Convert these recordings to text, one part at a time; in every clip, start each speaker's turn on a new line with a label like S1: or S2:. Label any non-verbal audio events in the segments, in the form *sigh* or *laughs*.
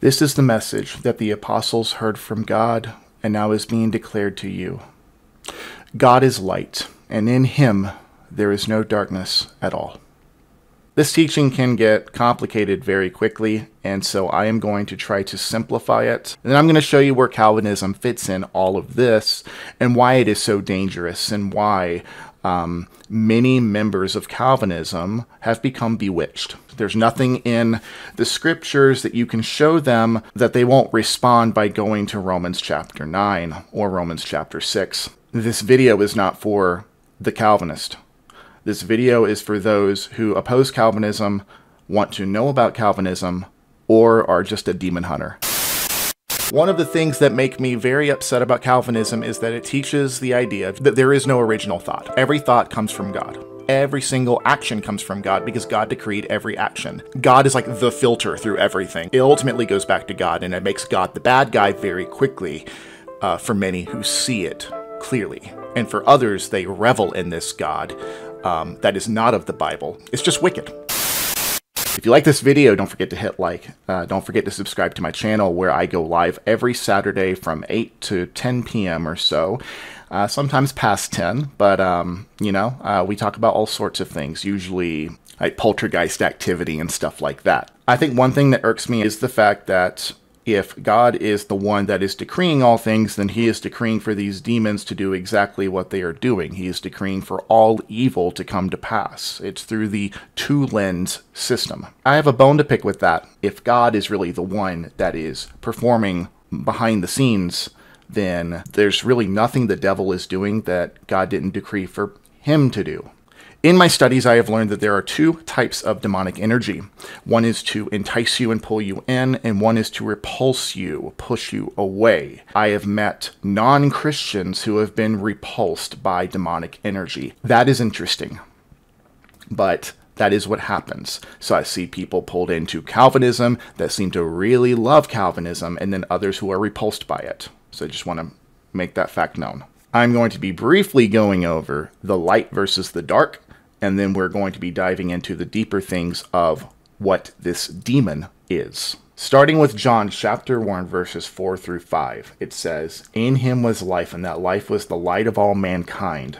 S1: This is the message that the apostles heard from God and now is being declared to you. God is light, and in him there is no darkness at all. This teaching can get complicated very quickly, and so I am going to try to simplify it. And then I'm going to show you where Calvinism fits in all of this and why it is so dangerous and why um, many members of Calvinism have become bewitched. There's nothing in the scriptures that you can show them that they won't respond by going to Romans chapter 9 or Romans chapter 6. This video is not for the Calvinist. This video is for those who oppose Calvinism, want to know about Calvinism, or are just a demon hunter. One of the things that make me very upset about Calvinism is that it teaches the idea that there is no original thought. Every thought comes from God. Every single action comes from God because God decreed every action. God is like the filter through everything. It ultimately goes back to God, and it makes God the bad guy very quickly uh, for many who see it clearly. And for others, they revel in this God um, that is not of the Bible. It's just wicked. If you like this video, don't forget to hit like. Uh, don't forget to subscribe to my channel where I go live every Saturday from 8 to 10 p.m. or so. Uh, sometimes past 10, but, um, you know, uh, we talk about all sorts of things, usually like poltergeist activity and stuff like that. I think one thing that irks me is the fact that if God is the one that is decreeing all things, then he is decreeing for these demons to do exactly what they are doing. He is decreeing for all evil to come to pass. It's through the two lens system. I have a bone to pick with that. If God is really the one that is performing behind the scenes, then there's really nothing the devil is doing that God didn't decree for him to do. In my studies, I have learned that there are two types of demonic energy. One is to entice you and pull you in, and one is to repulse you, push you away. I have met non Christians who have been repulsed by demonic energy. That is interesting. But that is what happens. So I see people pulled into Calvinism that seem to really love Calvinism, and then others who are repulsed by it. So I just want to make that fact known. I'm going to be briefly going over the light versus the dark, and then we're going to be diving into the deeper things of what this demon is. Starting with John chapter 1, verses 4 through 5, it says, In him was life, and that life was the light of all mankind.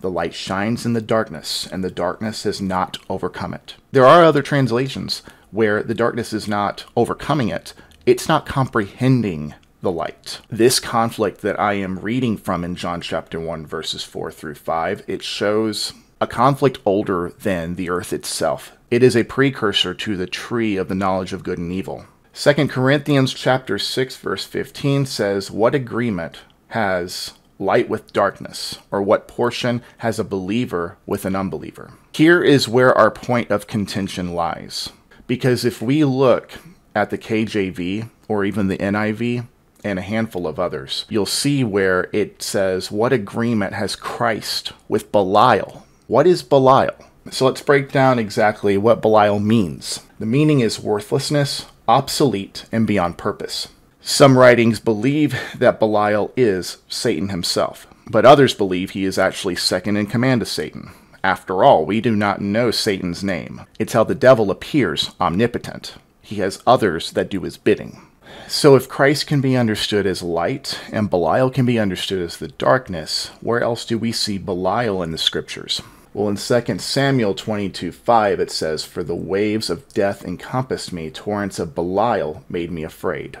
S1: The light shines in the darkness, and the darkness has not overcome it. There are other translations where the darkness is not overcoming it, it's not comprehending the light. This conflict that I am reading from in John chapter 1, verses 4 through 5, it shows a conflict older than the earth itself. It is a precursor to the tree of the knowledge of good and evil. 2 Corinthians chapter 6 verse 15 says, "What agreement has light with darkness, or what portion has a believer with an unbeliever?" Here is where our point of contention lies. Because if we look at the KJV or even the NIV, and a handful of others, you'll see where it says, What agreement has Christ with Belial? What is Belial? So let's break down exactly what Belial means. The meaning is worthlessness, obsolete, and beyond purpose. Some writings believe that Belial is Satan himself, but others believe he is actually second in command to Satan. After all, we do not know Satan's name. It's how the devil appears omnipotent. He has others that do his bidding. So if Christ can be understood as light and Belial can be understood as the darkness, where else do we see Belial in the scriptures? Well, in 2 Samuel 22 5, it says, For the waves of death encompassed me, torrents of Belial made me afraid.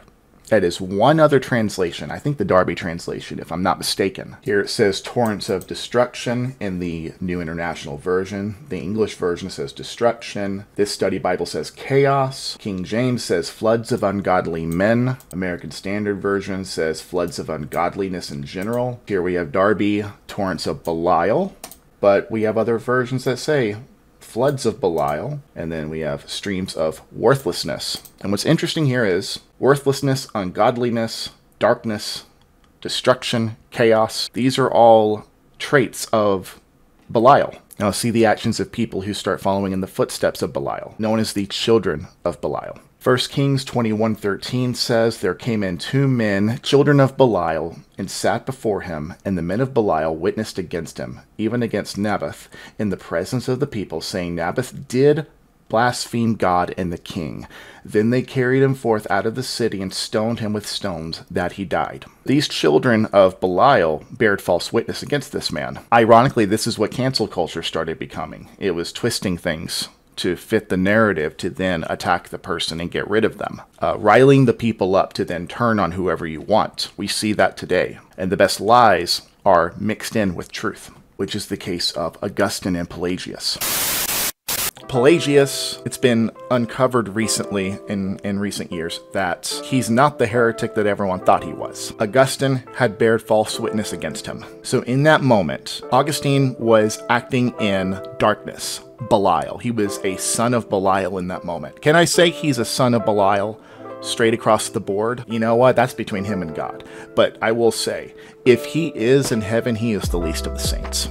S1: That is one other translation, I think the Darby translation, if I'm not mistaken. Here it says torrents of destruction in the New International Version. The English version says destruction. This study Bible says chaos. King James says floods of ungodly men. American Standard Version says floods of ungodliness in general. Here we have Darby, torrents of Belial. But we have other versions that say floods of Belial, and then we have streams of worthlessness. And what's interesting here is worthlessness, ungodliness, darkness, destruction, chaos. These are all traits of Belial. Now see the actions of people who start following in the footsteps of Belial, known as the children of Belial. 1 Kings 21:13 says there came in two men, children of Belial, and sat before him, and the men of Belial witnessed against him, even against Naboth, in the presence of the people, saying, Naboth did blasphemed God and the king. Then they carried him forth out of the city and stoned him with stones, that he died. These children of Belial bared false witness against this man. Ironically, this is what cancel culture started becoming. It was twisting things to fit the narrative to then attack the person and get rid of them. Uh, riling the people up to then turn on whoever you want. We see that today. And the best lies are mixed in with truth, which is the case of Augustine and Pelagius. Pelagius, it's been uncovered recently in, in recent years that he's not the heretic that everyone thought he was. Augustine had bared false witness against him. So in that moment, Augustine was acting in darkness. Belial. He was a son of Belial in that moment. Can I say he's a son of Belial? straight across the board, you know what? That's between him and God. But I will say, if he is in heaven, he is the least of the saints.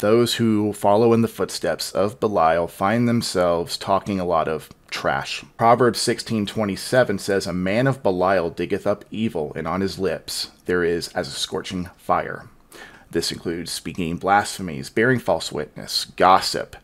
S1: Those who follow in the footsteps of Belial find themselves talking a lot of trash. Proverbs 16:27 says a man of Belial diggeth up evil and on his lips there is as a scorching fire. This includes speaking blasphemies, bearing false witness, gossip,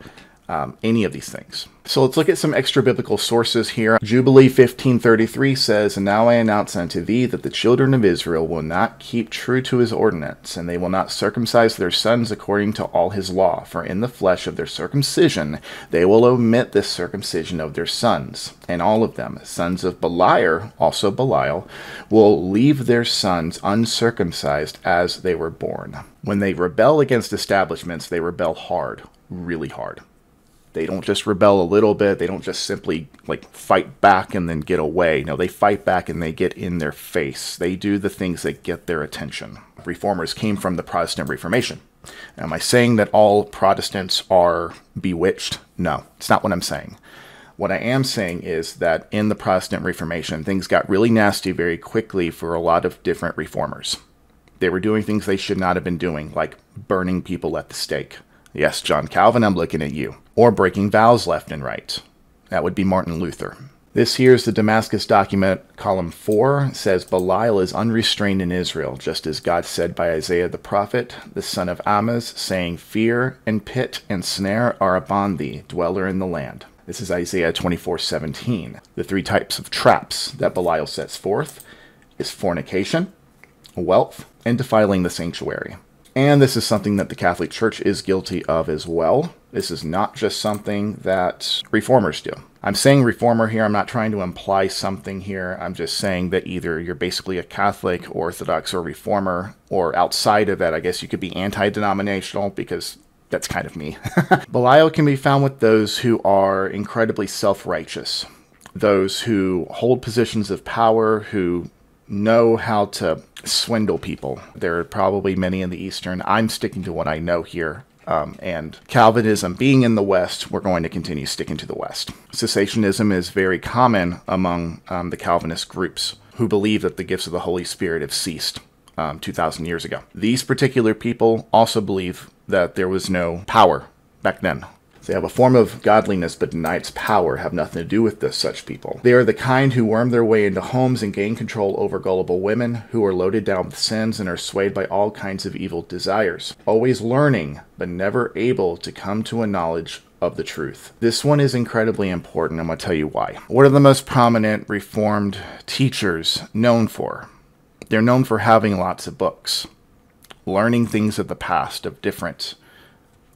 S1: um, any of these things. So let's look at some extra biblical sources here. Jubilee 1533 says, And now I announce unto thee that the children of Israel will not keep true to his ordinance, and they will not circumcise their sons according to all his law. For in the flesh of their circumcision they will omit the circumcision of their sons. And all of them, sons of Beliar, also Belial, will leave their sons uncircumcised as they were born. When they rebel against establishments, they rebel hard, really hard. They don't just rebel a little bit. They don't just simply like fight back and then get away. No, they fight back and they get in their face. They do the things that get their attention. Reformers came from the Protestant Reformation. Am I saying that all Protestants are bewitched? No, it's not what I'm saying. What I am saying is that in the Protestant Reformation, things got really nasty very quickly for a lot of different reformers. They were doing things they should not have been doing, like burning people at the stake. Yes, John Calvin, I'm looking at you. Or breaking vows left and right. That would be Martin Luther. This here is the Damascus document, column 4, says Belial is unrestrained in Israel, just as God said by Isaiah the prophet, the son of Amoz, saying, Fear and pit and snare are upon thee, dweller in the land. This is Isaiah 24:17. The three types of traps that Belial sets forth is fornication, wealth, and defiling the sanctuary. And this is something that the Catholic Church is guilty of as well. This is not just something that reformers do. I'm saying reformer here, I'm not trying to imply something here. I'm just saying that either you're basically a Catholic, Orthodox, or reformer, or outside of that, I guess you could be anti denominational because that's kind of me. *laughs* Belial can be found with those who are incredibly self righteous, those who hold positions of power, who know how to swindle people. There are probably many in the Eastern. I'm sticking to what I know here. Um, and Calvinism being in the West, we're going to continue sticking to the West. Cessationism is very common among um, the Calvinist groups who believe that the gifts of the Holy Spirit have ceased um, 2,000 years ago. These particular people also believe that there was no power back then. They have a form of godliness but deny its power, have nothing to do with this, such people. They are the kind who worm their way into homes and gain control over gullible women, who are loaded down with sins and are swayed by all kinds of evil desires, always learning but never able to come to a knowledge of the truth. This one is incredibly important. I'm going to tell you why. What are the most prominent Reformed teachers known for? They're known for having lots of books, learning things of the past, of different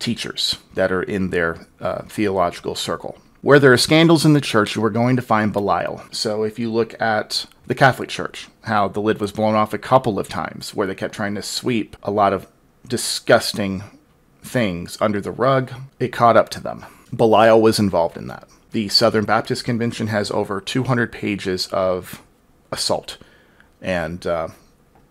S1: teachers that are in their uh, theological circle. Where there are scandals in the church, you are going to find Belial. So if you look at the Catholic Church, how the lid was blown off a couple of times, where they kept trying to sweep a lot of disgusting things under the rug, it caught up to them. Belial was involved in that. The Southern Baptist Convention has over 200 pages of assault, and uh,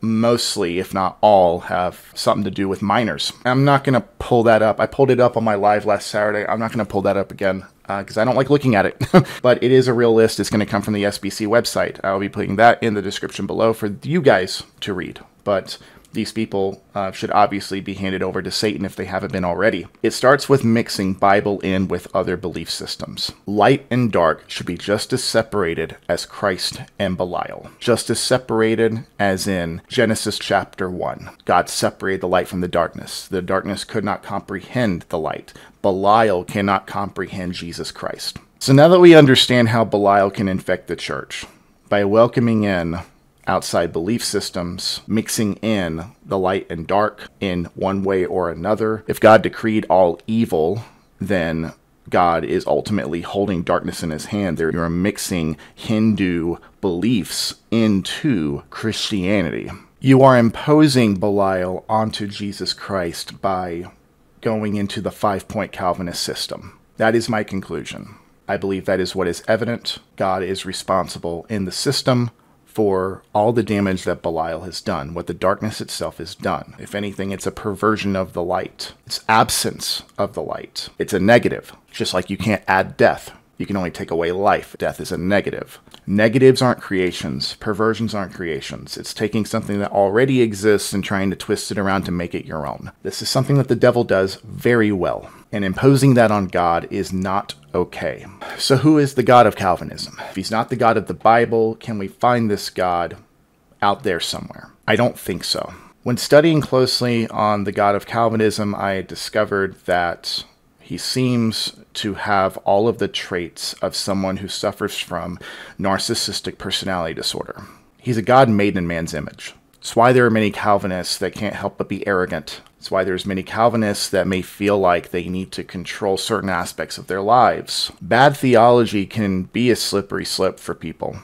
S1: mostly, if not all, have something to do with minors. I'm not going to pull that up. I pulled it up on my live last Saturday. I'm not going to pull that up again because uh, I don't like looking at it. *laughs* but it is a real list. It's going to come from the SBC website. I'll be putting that in the description below for you guys to read. But These people uh, should obviously be handed over to Satan if they haven't been already. It starts with mixing Bible in with other belief systems. Light and dark should be just as separated as Christ and Belial. Just as separated as in Genesis chapter 1. God separated the light from the darkness. The darkness could not comprehend the light. Belial cannot comprehend Jesus Christ. So now that we understand how Belial can infect the church, by welcoming in outside belief systems, mixing in the light and dark in one way or another. If God decreed all evil, then God is ultimately holding darkness in his hand. There you're mixing Hindu beliefs into Christianity. You are imposing Belial onto Jesus Christ by going into the five point Calvinist system. That is my conclusion. I believe that is what is evident. God is responsible in the system for all the damage that Belial has done, what the darkness itself has done. If anything, it's a perversion of the light. It's absence of the light. It's a negative, just like you can't add death. You can only take away life. Death is a negative. Negatives aren't creations. Perversions aren't creations. It's taking something that already exists and trying to twist it around to make it your own. This is something that the devil does very well and imposing that on God is not okay. So, who is the God of Calvinism? If he's not the God of the Bible, can we find this God out there somewhere? I don't think so. When studying closely on the God of Calvinism, I discovered that he seems to have all of the traits of someone who suffers from narcissistic personality disorder. He's a God made in man's image. It's why there are many Calvinists that can't help but be arrogant. It's why there's many Calvinists that may feel like they need to control certain aspects of their lives. Bad theology can be a slippery slip for people.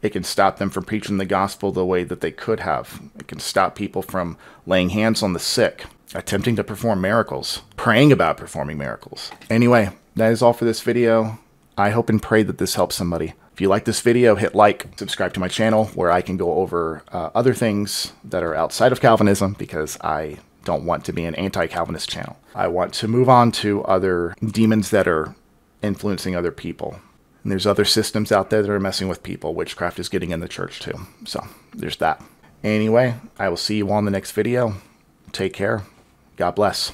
S1: It can stop them from preaching the gospel the way that they could have. It can stop people from laying hands on the sick, attempting to perform miracles, praying about performing miracles. Anyway, that is all for this video. I hope and pray that this helps somebody. If you like this video, hit like, subscribe to my channel where I can go over uh, other things that are outside of Calvinism because I don't want to be an anti-Calvinist channel. I want to move on to other demons that are influencing other people. And there's other systems out there that are messing with people. Witchcraft is getting in the church too. So there's that. Anyway, I will see you in the next video. Take care. God bless.